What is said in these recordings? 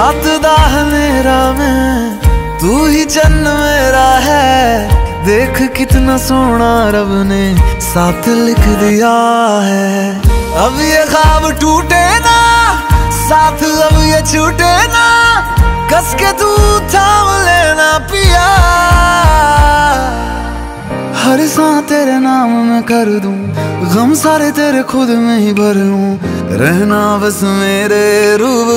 रात दा हनेरा में, तू ही चन्न मेरा है। देख कितना सोना रब ने साथ लिख दिया है। अब ये ख्वाब टूटे ना, साथ अब ये छूटे ना। कस के तू थाम लेना पिया। हर सांस तेरे नाम में कर दूँ, गम सारे तेरे खुद में ही भर लूँ। रहना बस मेरे रूबरू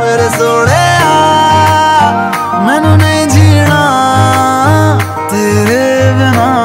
ਮੇਰੇ ਸੋਹਣਿਆ ਮੈਨੂੰ ਨਹੀਂ ਜੀਣਾ ਤੇਰੇ ਬਿਨਾ।